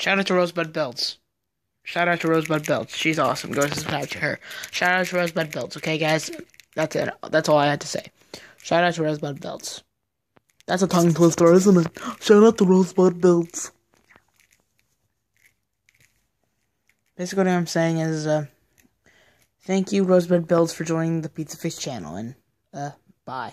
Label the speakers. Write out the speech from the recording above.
Speaker 1: Shout out to Rosebud Builds. Shout out to Rosebud Builds. She's awesome. Go subscribe to her. Shout out to Rosebud Builds. Okay, guys. That's it. That's all I had to say. Shout out to Rosebud Builds. That's a tongue twister, isn't it? Shout out to Rosebud Builds. Basically, what I'm saying is, uh, thank you, Rosebud Builds, for joining the Pizzaface channel, and, uh, bye.